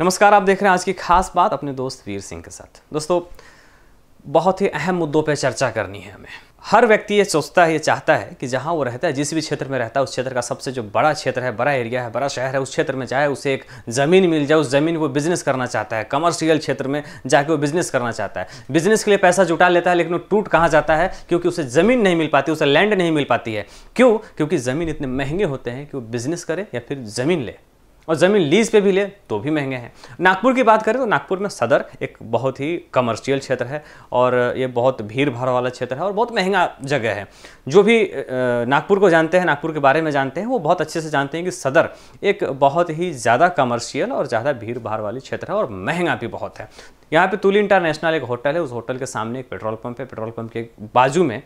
नमस्कार, आप देख रहे हैं आज की खास बात अपने दोस्त वीर सिंह के साथ। दोस्तों, बहुत ही अहम मुद्दों पर चर्चा करनी है हमें। हर व्यक्ति ये सोचता है, ये चाहता है कि जहाँ वो रहता है, जिस भी क्षेत्र में रहता है, उस क्षेत्र का सबसे जो बड़ा क्षेत्र है, बड़ा एरिया है, बड़ा शहर है, उस क्षेत्र में चाहे उसे एक ज़मीन मिल जाए, उस ज़मीन वो बिज़नेस करना चाहता है। कमर्शियल क्षेत्र में जाके वो बिज़नेस करना चाहता है। बिज़नेस के लिए पैसा जुटा लेता है, लेकिन वो टूट कहाँ जाता है? क्योंकि उसे ज़मीन नहीं मिल पाती, उसे लैंड नहीं मिल पाती है। क्यों? क्योंकि ज़मीन इतने महँगे होते हैं कि वो बिज़नेस करे या फिर ज़मीन ले। और ज़मीन लीज पे भी ले तो भी महँगे हैं। नागपुर की बात करें तो नागपुर में सदर एक बहुत ही कमर्शियल क्षेत्र है और ये बहुत भीड़ भाड़ वाला क्षेत्र है और बहुत महँगा जगह है। जो भी नागपुर को जानते हैं, नागपुर के बारे में जानते हैं, वो बहुत अच्छे से जानते हैं कि सदर एक बहुत ही ज़्यादा कमर्शियल और ज़्यादा भीड़ भाड़ वाली क्षेत्र है और महँगा भी बहुत है। यहाँ पर तुली इंटरनेशनल एक होटल है, उस होटल के सामने एक पेट्रोल पम्प है, पेट्रोल पंप के बाजू में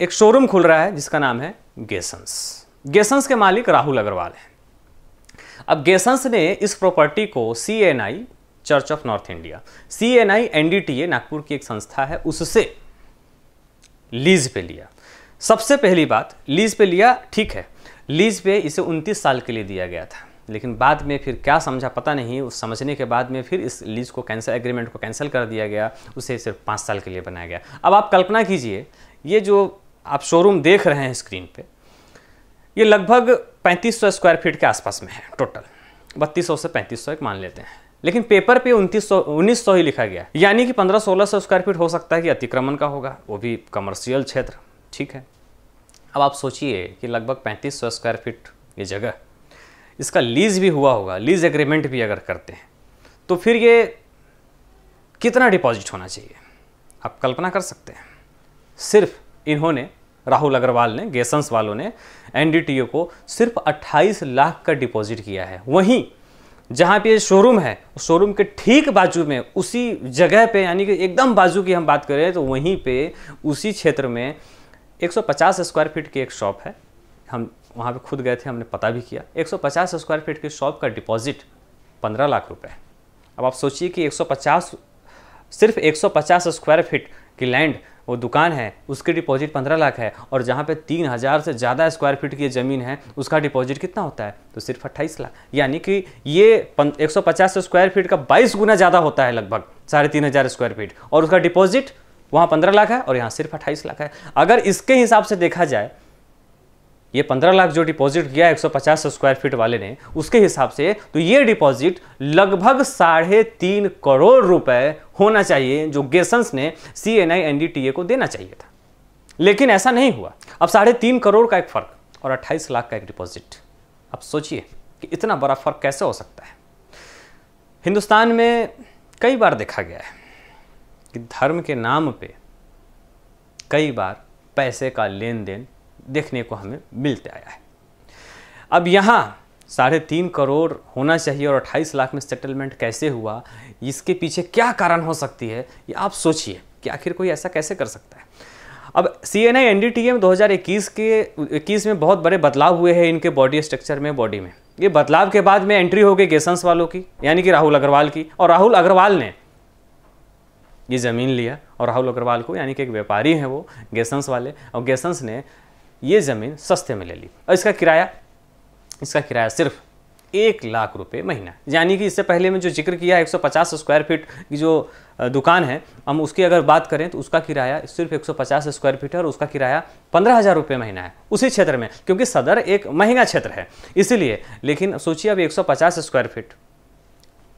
एक शोरूम खुल रहा है, जिसका नाम है गेसन्स गेसन्स के मालिक राहुल अग्रवाल हैं। अब गेसंस ने इस प्रॉपर्टी को C N I church of north India C N I N D T A Nagpur की एक संस्था है, उससे लीज पे लिया। सबसे पहली बात, लीज पे लिया, ठीक है। लीज पे इसे 29 साल के लिए दिया गया था। लेकिन बाद में फिर क्या समझा, पता नहीं। उस समझने के बाद में फिर इस लीज को कैंसिल, एग्रीमेंट को कैंसिल कर दिया गया। उसे सिर्फ़ पाँच साल के लिए बनाया गया। अब आप कल्पना कीजिए, ये जो आप शोरूम देख रहे हैं स्क्रीन पे, ये लगभग 3500 स्क्वायर फीट के आसपास में है टोटल बत्तीस से पैंतीस एक मान लेते हैं। लेकिन पेपर पे उनतीस सौ, उन्नीस सौ ही लिखा गया। यानी कि पंद्रह सोलह सौ स्क्वायर फीट हो सकता है कि अतिक्रमण का होगा। वो भी कमर्शियल क्षेत्र, ठीक है? अब आप सोचिए कि लगभग पैंतीस सौ स्क्वायर फीट ये जगह, इसका लीज भी हुआ होगा लीज एग्रीमेंट भी अगर करते हैं तो फिर ये कितना डिपॉजिट होना चाहिए? आप कल्पना कर सकते हैं। सिर्फ़ इन्होंने राहुल अग्रवाल ने गेसंस वालों ने एनडीटीओ को सिर्फ़ 28 लाख का डिपॉजिट किया है। वहीं जहाँ पे शोरूम है शोरूम के ठीक बाजू में, उसी जगह पे, यानी कि एकदम बाजू की हम बात करें तो वहीं पे, उसी क्षेत्र में 150 स्क्वायर फीट की एक शॉप है। हम वहाँ पे खुद गए थे, हमने पता भी किया। 150 स्क्वायर फीट की शॉप का डिपॉजिट 15 लाख रुपए अब आप सोचिए कि 150 सिर्फ़ 150 स्क्वायर फीट की लैंड वो दुकान है, उसके डिपॉजिट पंद्रह लाख है और जहाँ पे तीन हज़ार से ज़्यादा स्क्वायर फीट की ज़मीन है, उसका डिपॉजिट कितना होता है? तो सिर्फ़ अट्ठाईस लाख। यानी कि ये एक सौ पचास स्क्वायर फीट का बाईस गुना ज़्यादा होता है लगभग, साढ़े तीन हज़ार स्क्वायर फीट और उसका डिपॉजिट वहाँ पंद्रह लाख है और यहाँ सिर्फ़ अट्ठाईस लाख है। अगर इसके हिसाब से देखा जाए ये पंद्रह लाख जो डिपॉजिट किया 150 स्क्वायर फीट वाले ने, उसके हिसाब से तो ये डिपॉजिट लगभग साढ़े तीन करोड़ रुपए होना चाहिए जो गेसन्स ने C N I N D T A को देना चाहिए था। लेकिन ऐसा नहीं हुआ। अब साढ़े तीन करोड़ का एक फ़र्क और अट्ठाईस लाख का एक डिपॉजिट अब सोचिए कि इतना बड़ा फ़र्क कैसे हो सकता है। हिंदुस्तान में कई बार देखा गया है कि धर्म के नाम पे कई बार पैसे का लेन देन देखने को हमें मिलते आया है। अब यहाँ साढ़े तीन करोड़ होना चाहिए और अट्ठाईस लाख में सेटलमेंट कैसे हुआ, इसके पीछे क्या कारण हो सकती है, ये आप सोचिए कि आखिर कोई ऐसा कैसे कर सकता है। अब C N I N D T M दो हज़ार इक्कीस के, इक्कीस में बहुत बड़े बदलाव हुए हैं इनके बॉडी स्ट्रक्चर में बॉडी में। ये बदलाव के बाद में एंट्री हो गई गेसंस वालों की, यानी कि राहुल अग्रवाल की, और राहुल अग्रवाल ने ये ज़मीन लिया, और राहुल अग्रवाल को यानी कि एक व्यापारी हैं वो गेसंस वाले, और गेसंस ने ये ज़मीन सस्ते में ले ली। और इसका किराया इसका किराया सिर्फ़ एक लाख रुपए महीना। यानी कि इससे पहले में जो ज़िक्र किया 150 स्क्वायर फीट की जो दुकान है, हम उसकी अगर बात करें तो उसका किराया सिर्फ़ 150 स्क्वायर फीट है और उसका किराया पंद्रह हज़ार रुपये महीना है, उसी क्षेत्र में, क्योंकि सदर एक महँगा क्षेत्र है। इसीलिए, लेकिन सोचिए अब 150 स्क्वायर फीट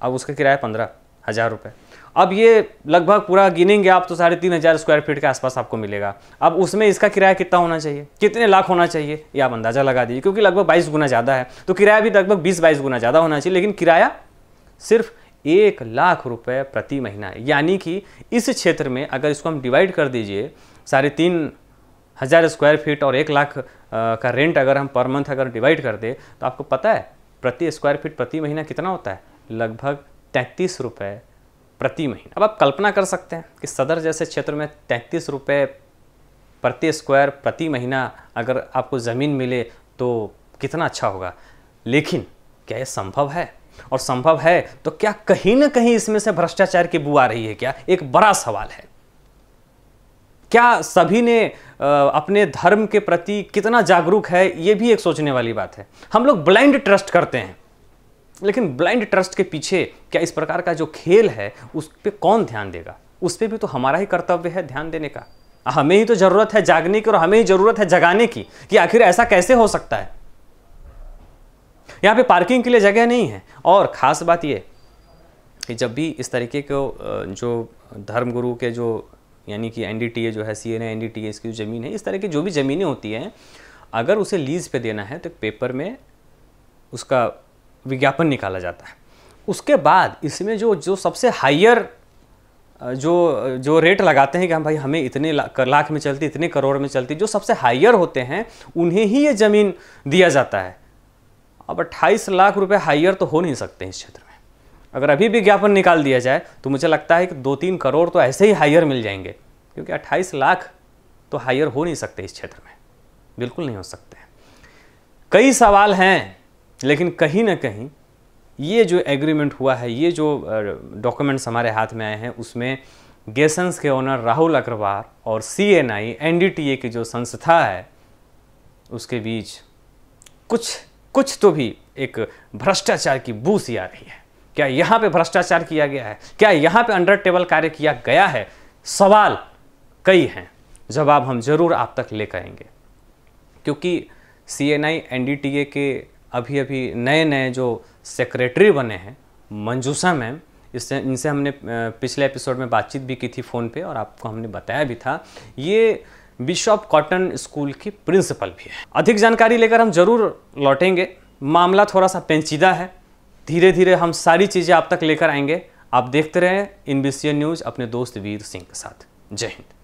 अब उसका किराया पंद्रह हज़ार रुपये अब ये लगभग पूरा गिनेंगे आप तो साढ़े तीन हज़ार स्क्वायर फीट के आसपास आपको मिलेगा। अब उसमें इसका किराया कितना होना चाहिए? कितने लाख होना चाहिए? ये आप अंदाज़ा लगा दीजिए, क्योंकि लगभग बाईस गुना ज़्यादा है। तो किराया भी लगभग बीस बाईस गुना ज़्यादा होना चाहिए, लेकिन किराया सिर्फ़ एक लाख रुपये प्रति महीना यानी कि इस क्षेत्र में अगर इसको हम डिवाइड कर दीजिए, साढ़े तीन हज़ार स्क्वायर फीट और एक लाख का रेंट अगर हम पर मंथ अगर डिवाइड कर दे तो आपको पता है, प्रति स्क्वायर फीट प्रति महीना कितना होता है? लगभग तैंतीस रुपये प्रति महीना। अब आप कल्पना कर सकते हैं कि सदर जैसे क्षेत्र में तैंतीस रुपये प्रति स्क्वायर प्रति महीना अगर आपको ज़मीन मिले तो कितना अच्छा होगा। लेकिन क्या ये संभव है? और संभव है तो क्या कहीं ना कहीं इसमें से भ्रष्टाचार की बू आ रही है क्या? एक बड़ा सवाल है। क्या सभी ने अपने धर्म के प्रति कितना जागरूक है? ये भी एक सोचने वाली बात है। हम लोग ब्लाइंड ट्रस्ट करते हैं। लेकिन ब्लाइंड ट्रस्ट के पीछे क्या इस प्रकार का जो खेल है, उस पर कौन ध्यान देगा? उस पर भी तो हमारा ही कर्तव्य है ध्यान देने का। हमें ही तो ज़रूरत है जागने की और हमें ही ज़रूरत है जगाने की कि आखिर ऐसा कैसे हो सकता है। यहाँ पे पार्किंग के लिए जगह नहीं है। और ख़ास बात ये कि जब भी इस तरीके को जो धर्मगुरु के जो, यानी कि एन जो है सी एन एन इसकी जो ज़मीन है, इस तरह की जो भी ज़मीनें होती हैं, अगर उसे लीज पे देना है तो पेपर में उसका विज्ञापन निकाला जाता है। उसके बाद इसमें जो जो सबसे हाइयर जो जो रेट लगाते हैं कि हम भाई हमें इतने लाख में चलती, इतने करोड़ में चलती, जो सबसे हाइयर होते हैं, उन्हें ही ये ज़मीन दिया जाता है। अब अट्ठाईस लाख रुपए हाइयर तो हो नहीं सकते इस क्षेत्र में। अगर अभी विज्ञापन निकाल दिया जाए तो मुझे लगता है कि दो तीन करोड़ तो ऐसे ही हाइयर मिल जाएँगे, क्योंकि अट्ठाईस लाख तो हाइयर हो नहीं सकते इस क्षेत्र में। बिल्कुल नहीं हो सकते। कई सवाल हैं लेकिन कहीं ना कहीं ये जो एग्रीमेंट हुआ है, ये जो डॉक्यूमेंट्स हमारे हाथ में आए हैं, उसमें गेसन्स के ओनर राहुल अग्रवाल और C N I N D T A की जो संस्था है, उसके बीच कुछ कुछ तो भी एक भ्रष्टाचार की बू सी आ रही है। क्या यहाँ पे भ्रष्टाचार किया गया है? क्या यहाँ पे अंडर टेबल कार्य किया गया है? सवाल कई हैं। जवाब हम ज़रूर आप तक लेकर आएँगे। क्योंकि C N I N D T A के अभी अभी नए नए जो सेक्रेटरी बने हैं मंजूसा मैम, इससे, इनसे हमने पिछले एपिसोड में बातचीत भी की थी फ़ोन पे और आपको हमने बताया भी था। ये बिशॉप कॉटन स्कूल की प्रिंसिपल भी है। अधिक जानकारी लेकर हम ज़रूर लौटेंगे। मामला थोड़ा सा पेंचीदा है। धीरे धीरे हम सारी चीज़ें आप तक लेकर आएँगे। आप देखते रहें इन न्यूज़ अपने दोस्त वीर सिंह के साथ। जय हिंद।